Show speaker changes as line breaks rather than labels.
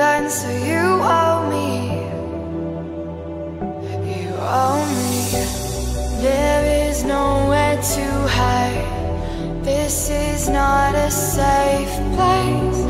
done, so you owe me. You owe me. There is nowhere to hide. This is not a safe place.